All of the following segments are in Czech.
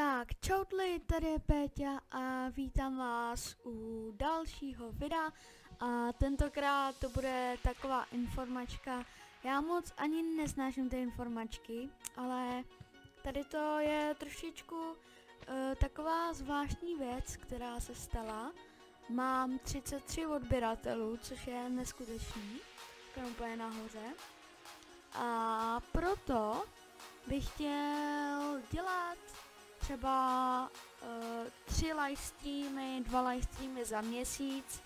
Tak, čautli, tady je Péťa a vítám vás u dalšího videa a tentokrát to bude taková informačka. Já moc ani nesnáším ty informačky, ale tady to je trošičku uh, taková zvláštní věc, která se stala. Mám 33 odběratelů, což je neskutečný, úplně nahoře. A proto bych chtěl dělat třeba uh, tři live streamy, dva live streamy za měsíc.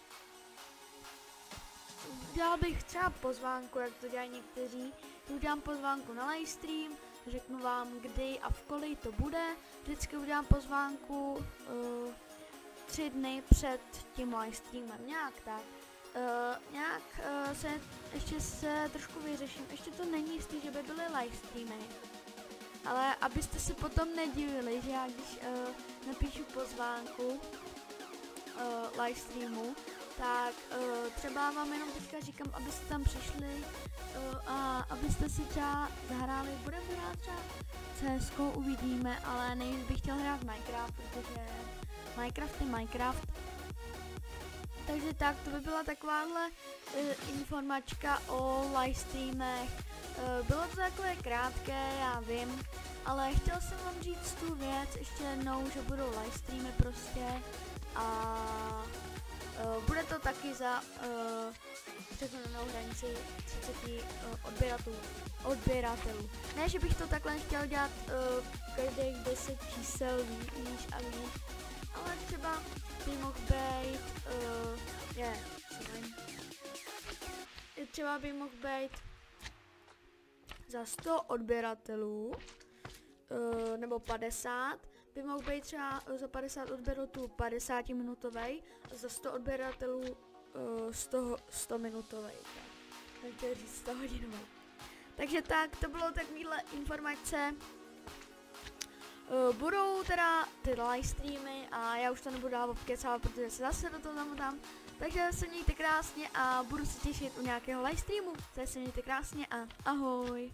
Dal bych třeba pozvánku, jak to dělají někteří. Udělám pozvánku na live stream, řeknu vám kdy a v kolik to bude. Vždycky udělám pozvánku uh, tři dny před tím live streamem, nějak tak. Uh, nějak uh, se ještě se trošku vyřeším. Ještě to není jistý, že by byly live streamy ale abyste se potom nedivili, že já když uh, napíšu pozvánku uh, live streamu, tak uh, třeba vám jenom teďka říkám, abyste tam přišli uh, a abyste si třeba zahráli, budeme hrát třeba CS, uvidíme, ale nejvíc bych chtěl hrát Minecraft, protože Minecraft je Minecraft. Takže tak, to by byla takováhle uh, informačka o live streamech. Bylo to takové krátké, já vím, ale chtěl jsem vám říct tu věc ještě jednou, že budou live streamy prostě a uh, bude to taky za uh, překonanou hranici 30 uh, odběratelů, odběratelů. Ne, že bych to takhle chtěl dělat uh, každých 10 čísel víš a víš, ale třeba by mohl být, uh, je, třeba by mohl být za 100 odběratelů uh, nebo 50, by mohl být třeba za 50 odběratelů 50 minutový a za 100 odběratelů uh, 100, 100 minutový. Takže říct 100 hodinový. Takže tak, to bylo takovýhle informace. Uh, budou teda ty live streamy a já už to nebudu dál obkecávat, protože se zase do toho zamotám. Takže se mějte krásně a budu se těšit u nějakého live streamu. Takže se mějte krásně a ahoj.